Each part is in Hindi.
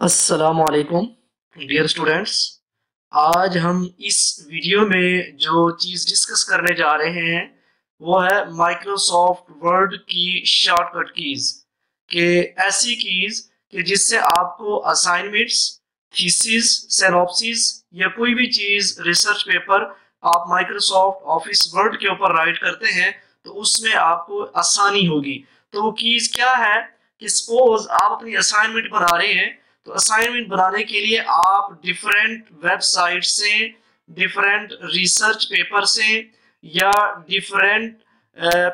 असलकुम डियर स्टूडेंट्स आज हम इस वीडियो में जो चीज़ डिस्कस करने जा रहे हैं, वो है माइक्रोसॉफ्ट वर्ड की शॉर्टकट कीज़ के ऐसी कीज़ कि जिससे आपको असाइनमेंट्स थीसिस सेनॉप्सिस या कोई भी चीज़ रिसर्च पेपर आप माइक्रोसॉफ्ट ऑफ़िस वर्ड के ऊपर राइट करते हैं तो उसमें आपको आसानी होगी। तो वो कीज़ क्या है कि सपोज़ आप अपनी असाइनमेंट बना रहे हैं तो असाइनमेंट बनाने के लिए आप डिफरेंट वेबसाइट से डिफरेंट रिसर्च पेपर से या डिफरेंट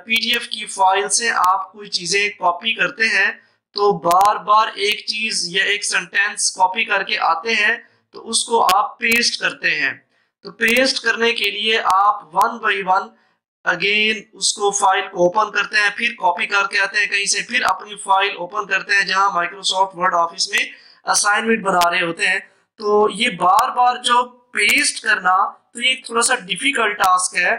पीडीएफ की फ़ाइल से आप कोई चीज़ें कॉपी करते हैं तो बार बार एक चीज़ या एक सेंटेंस कॉपी करके आते हैं तो उसको आप पेस्ट करते हैं। तो पेस्ट करने के लिए आप वन बाई वन अगेन उसको फ़ाइल को ओपन करते हैं, फिर कॉपी करके आते हैं कहीं से, फिर अपनी फ़ाइल ओपन करते हैं जहाँ माइक्रोसॉफ्ट वर्ड ऑफ़िस में असाइनमेंट बना रहे होते हैं। तो ये बार बार जो पेस्ट करना तो ये थोड़ा सा डिफ़िकल्ट टास्क है।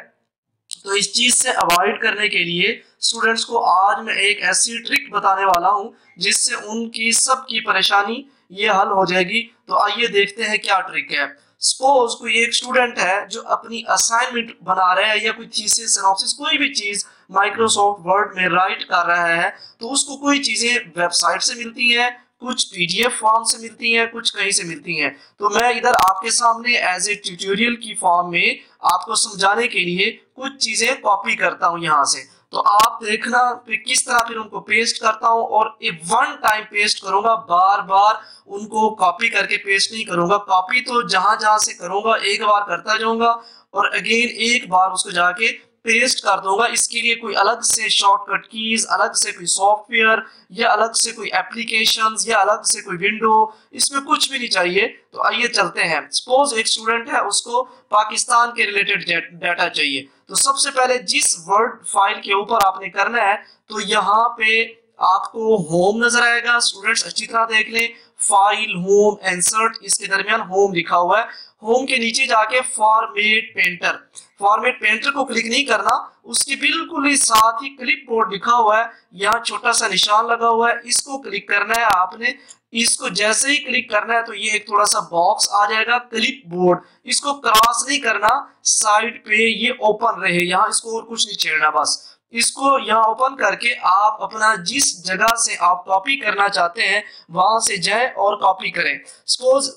तो इस चीज़ से अवॉइड करने के लिए स्टूडेंट्स को आज मैं एक ऐसी ट्रिक बताने वाला हूँ, जिससे उनकी सबकी परेशानी ये हल हो जाएगी। तो आइए देखते हैं क्या ट्रिक है। सपोज़ कोई एक स्टूडेंट है जो अपनी असाइनमेंट बना रहा है या कोई थीसिस सिनॉप्सिस कोई भी चीज़ माइक्रोसॉफ्ट वर्ड में राइट कर रहा है तो उसको कोई चीज़ें वेबसाइट से मिलती हैं कुछ पीडीएफ फॉर्म से मिलती हैं, कुछ कहीं से मिलती हैं। तो मैं इधर आपके सामने एज ए ट्यूटोरियल की फॉर्म में आपको समझाने के लिए कुछ चीज़ें कॉपी करता हूँ यहाँ से। तो आप देखना फिर किस तरह फिर उनको पेस्ट करता हूँ और वन टाइम पेस्ट करूँगा बार बार उनको कॉपी करके पेस्ट नहीं करूँगा। कॉपी तो जहाँ जहाँ से करूँगा, एक बार करता जाऊँगा और अगेन एक बार उसको जाके पेस्ट कर दूँगा। इसके लिए कोई अलग से शॉर्टकट कीज अलग से कोई सॉफ्टवेयर या अलग से कोई एप्लीकेशन या अलग से कोई विंडो इसमें कुछ भी नहीं चाहिए। तो आइए चलते हैं। सपोज़ एक स्टूडेंट है, उसको पाकिस्तान के रिलेटेड डाटा चाहिए। तो सबसे पहले जिस वर्ड फ़ाइल के ऊपर आपने करना है तो यहाँ पे आपको होम नज़र आएगा। स्टूडेंट्स अच्छी तरह देख लें। फ़ाइल होम एंसर्ट इसके दरमियान होम लिखा हुआ है। होम के नीचे जाके फॉर्मेट पेंटर फॉर्मेट पेंटर को क्लिक नहीं करना, उसके बिल्कुल ही साथ ही क्लिप बोर्ड लिखा हुआ है। यहाँ छोटा सा निशान लगा हुआ है। इसको क्लिक करना है आपने। इसको जैसे ही क्लिक करना है तो ये एक थोड़ा सा बॉक्स आ जाएगा क्लिप बोर्ड इसको क्रॉस नहीं करना साइड पे ये ओपन रहे। यहाँ इसको और कुछ नहीं छेड़ना, बस। इसको यहाँ ओपन करके आप अपना जिस जगह से आप कॉपी करना चाहते हैं, वहाँ से जाए और कॉपी करें। सपोज़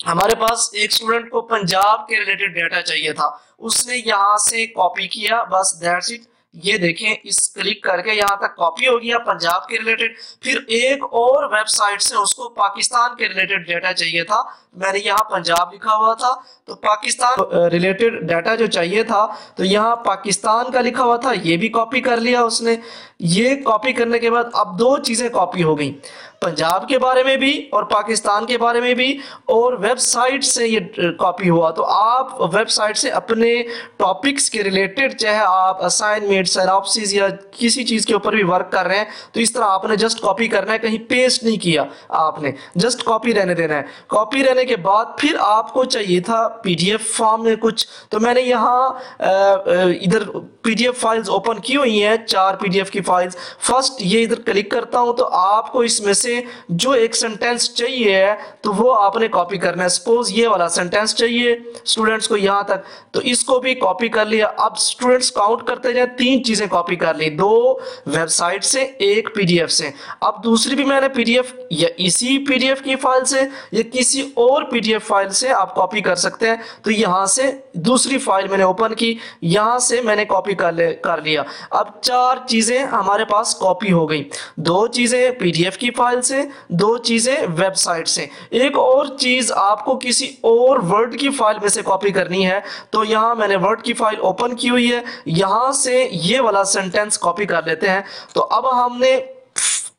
हमारे पास एक स्टूडेंट को पंजाब के रिलेटेड डेटा चाहिए था। उसने यहाँ से कॉपी किया, बस दैट्स इट ये देखें, इस क्लिक करके यहाँ तक कॉपी हो गया पंजाब के रिलेटेड फिर एक और वेबसाइट से उसको पाकिस्तान के रिलेटेड डेटा चाहिए था। मैंने यहाँ पंजाब लिखा हुआ था। तो पाकिस्तान रिलेटेड डाटा जो चाहिए था तो यहाँ पाकिस्तान का लिखा हुआ था, ये भी कॉपी कर लिया उसने। ये कॉपी करने के बाद अब दो चीज़ें कॉपी हो गई। पंजाब के बारे में भी और पाकिस्तान के बारे में भी और वेबसाइट से ये कॉपी हुआ। तो आप वेबसाइट से अपने टॉपिक्स के रिलेटेड चाहे आप असाइनमेंट सैनॉप्सिस या किसी चीज़ के ऊपर भी वर्क कर रहे हैं तो इस तरह आपने जस्ट कॉपी करना है, कहीं पेस्ट नहीं किया आपने। जस्ट कॉपी रहने देना है। कॉपी रहने के बाद फिर आपको चाहिए था पीडीएफ फॉर्म में कुछ। तो मैंने यहाँ इधर पीडीएफ फाइल्स ओपन की हुई हैं, चार पीडीएफ की फाइल्स फ़र्स्ट ये इधर क्लिक करता हूँ तो आपको इसमें से जो एक सेंटेंस चाहिए है तो वो आपने कॉपी करना है। सपोज़ ये वाला सेंटेंस चाहिए स्टूडेंट्स को यहाँ तक तो इसको भी कॉपी कर लिया। अब स्टूडेंट्स काउंट करते जाए, तीन चीज़ें कॉपी कर ली। दो वेबसाइट से, एक पीडीएफ से। अब दूसरी भी मैंने पीडीएफ या इसी पीडीएफ की फ़ाइल से, या किसी और पीडीएफ फ़ाइल से आप कॉपी कर सकते हैं। तो यहाँ से दूसरी फ़ाइल मैंने ओपन की, यहाँ से मैंने कॉपी कर ले, कर लिया। अब चार चीज़ें हमारे पास कॉपी हो गई। दो चीज़ें पीडीएफ की फ़ाइल से, दो चीज़ें वेबसाइट से। एक और चीज़ आपको किसी और वर्ड की फ़ाइल में से कॉपी करनी है तो यहाँ मैंने वर्ड की फ़ाइल ओपन की हुई है। यहाँ से ये वाला सेंटेंस कॉपी कर लेते हैं। तो अब हमने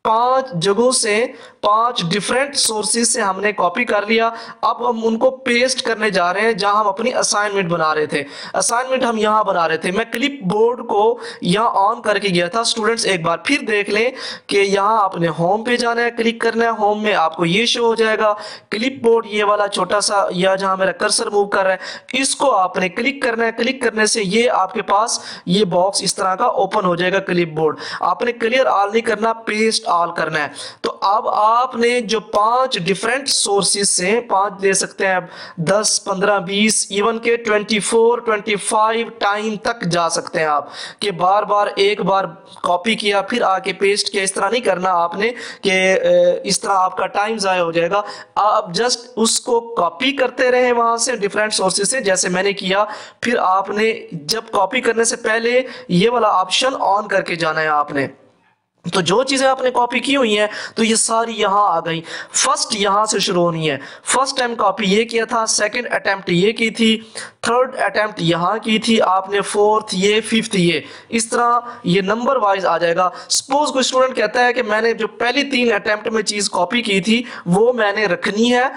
पाँच जगहों से, पाँच डिफरेंट सोर्सेज से हमने कॉपी कर लिया। अब हम उनको पेस्ट करने जा रहे हैं, जहाँ हम अपनी असाइनमेंट बना रहे थे। असाइनमेंट हम यहाँ बना रहे थे। मैं क्लिप बोर्ड को यहाँ ऑन करके गया था। स्टूडेंट्स एक बार फिर देख लें कि यहाँ आपने होम पे जाना है क्लिक करना है। होम में आपको ये शो हो जाएगा। क्लिप बोर्ड ये वाला छोटा सा, या जहाँ मेरा कर्सर मूव कर रहा है, इसको आपने क्लिक करना है। क्लिक करने से ये आपके पास, ये बॉक्स इस तरह का ओपन हो जाएगा क्लिप बोर्ड आपने क्लियर ऑल नहीं करना पेस्ट ऑल करना है। तो अब आपने जो पाँच डिफरेंट सोर्सेज से पाँच दे सकते हैं। दस, पंद्रह, बीस इवन के twenty four twenty five time तक जा सकते हैं आप। कि बार बार, एक बार कॉपी किया, फिर आके पेस्ट किया, इस तरह नहीं करना आपने कि इस तरह आपका टाइम ज़ाया हो जाएगा। आप जस्ट उसको कॉपी करते रहे वहाँ से डिफरेंट सोर्सेज से, जैसे मैंने किया। फिर आपने जब कॉपी करने से पहले ये वाला ऑप्शन ऑन करके जाना है आपने। तो जो चीज़ें आपने कॉपी की हुई हैं तो ये सारी यहाँ आ गई। फ़र्स्ट यहाँ से शुरू होनी है। फ़र्स्ट टाइम कॉपी ये किया था सेकंड अटेम्प्ट ये की थी थर्ड अटेम्प्ट यहाँ की थी, आपने फोर्थ ये फिफ्थ ये। इस तरह ये नंबर वाइज आ जाएगा। सपोज़ कोई स्टूडेंट कहता है कि मैंने जो पहली तीन अटेम्प्ट में चीज़ कॉपी की थी, वो मैंने रखनी है।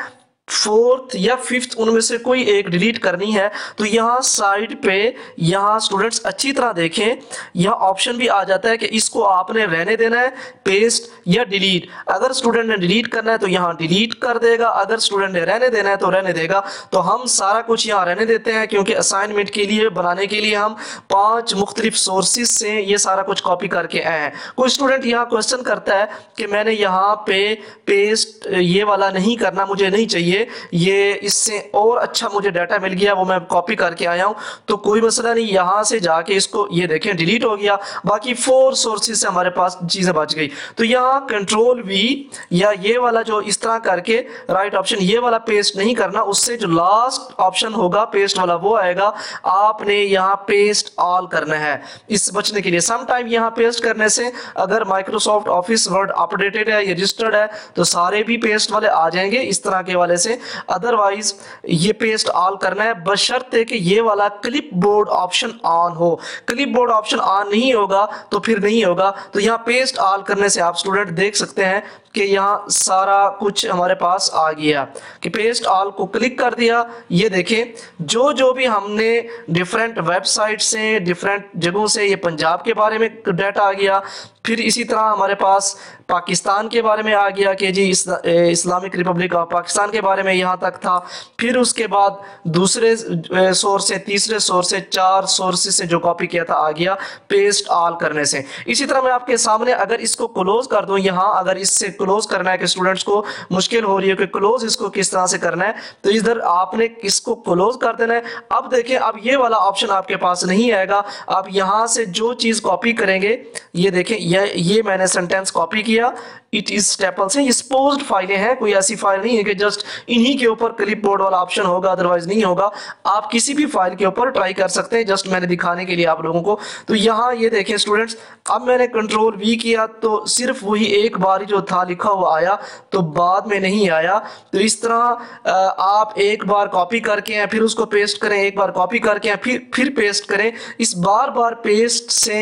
फोर्थ या फिफ्थ उनमें से कोई एक डिलीट करनी है तो यहाँ साइड पे यहाँ स्टूडेंट्स अच्छी तरह देखें, यहाँ ऑप्शन भी आ जाता है कि इसको आपने रहने देना है पेस्ट या डिलीट अगर स्टूडेंट ने डिलीट करना है तो यहाँ डिलीट कर देगा। अगर स्टूडेंट ने रहने देना है तो रहने देगा। तो हम सारा कुछ यहाँ रहने देते हैं, क्योंकि असाइनमेंट के लिए, बनाने के लिए हम पाँच मुख्तलिफ़ सोर्सेज से ये सारा कुछ कॉपी करके आए हैं। कोई स्टूडेंट यहाँ क्वेश्चन करता है कि मैंने यहाँ पे पेस्ट ये वाला नहीं करना, मुझे नहीं चाहिए। चाहिए ये इससे और अच्छा मुझे डाटा मिल गया, वो मैं कॉपी करके आया हूँ। तो कोई मसला नहीं, यहाँ से जाके इसको, ये देखें डिलीट हो गया। बाकी फोर सोर्सेज से हमारे पास चीज़ें बच गई। तो यहाँ कंट्रोल वी या ये वाला जो इस तरह करके राइट ऑप्शन ये वाला पेस्ट नहीं करना, उससे जो लास्ट ऑप्शन होगा पेस्ट वाला, वो आएगा। आपने यहाँ पेस्ट ऑल करना है। इस बचने के लिए सम टाइम यहाँ पेस्ट करने से, अगर माइक्रोसॉफ्ट ऑफ़िस वर्ड अपडेटेड है रजिस्टर्ड है तो सारे भी पेस्ट वाले आ जाएँगे। इस तरह के वाले से अदरवाइज़ ये पेस्ट ऑल करना है। बशर्ते कि ये वाला क्लिप बोर्ड ऑप्शन ऑन हो। क्लिप बोर्ड ऑप्शन ऑन नहीं होगा तो फिर नहीं होगा। तो यहाँ पेस्ट ऑल करने से आप स्टूडेंट देख सकते हैं कि यहाँ सारा कुछ हमारे पास आ गया। कि पेस्ट ऑल को क्लिक कर दिया। ये देखें, जो जो भी हमने डिफरेंट वेबसाइट से डिफरेंट जगहों से ये पंजाब के बारे में डाटा आ गया। फिर इसी तरह हमारे पास पाकिस्तान के बारे में आ गया कि जी इस्लामिक रिपब्लिक ऑफ़ पाकिस्तान के बारे में यहाँ तक था। फिर उसके बाद दूसरे सोर्स से, तीसरे सोर्स से, चार सोर्स से जो कॉपी किया था, आ गया पेस्ट ऑल करने से। इसी तरह मैं आपके सामने अगर इसको क्लोज कर दूँ यहाँ, अगर इससे क्लोज करना है कि स्टूडेंट्स को मुश्किल हो रही है कि क्लोज इसको किस तरह से करना है तो इधर आपने इसको क्लोज कर देना है। अब देखें, अब ये वाला ऑप्शन आपके पास नहीं आएगा। आप यहाँ से जो चीज़ कॉपी करेंगे, ये देखें ये ये मैंने सेंटेंस कॉपी किया। इट इज़ स्टेपल्स हैं ये स्पोज्ड फाइलें हैं, कोई ऐसी फ़ाइल नहीं है कि जस्ट इन्हीं के ऊपर क्लिप बोर्ड वाला ऑप्शन होगा अदरवाइज़ नहीं होगा। आप किसी भी फ़ाइल के ऊपर ट्राई कर सकते हैं जस्ट मैंने दिखाने के लिए आप लोगों को। तो यहाँ ये देखें स्टूडेंट्स अब मैंने कंट्रोल वी किया तो सिर्फ़ वही एक बार जो था लिखा हुआ आया तो बाद में नहीं आया। तो इस तरह आप एक बार कॉपी करके फिर उसको पेस्ट करें, एक बार कॉपी करके फिर फिर पेस्ट करें। इस बार बार पेस्ट से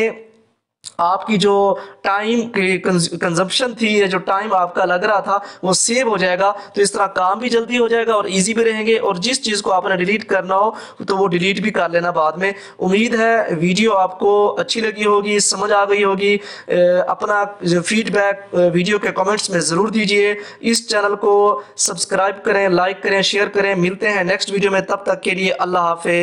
आपकी जो टाइम कंजप्शन थी, या जो टाइम आपका लग रहा था, वो सेव हो जाएगा। तो इस तरह काम भी जल्दी हो जाएगा और इजी भी रहेंगे। और जिस चीज़ को आपने डिलीट करना हो तो वो डिलीट भी कर लेना बाद में। उम्मीद है वीडियो आपको अच्छी लगी होगी, समझ आ गई होगी। अपना फीडबैक वीडियो के कमेंट्स में ज़रूर दीजिए। इस चैनल को सब्सक्राइब करें लाइक करें शेयर करें। मिलते हैं नेक्स्ट वीडियो में। तब तक के लिए अल्लाह हाफिज।